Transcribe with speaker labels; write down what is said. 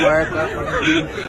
Speaker 1: Quarta.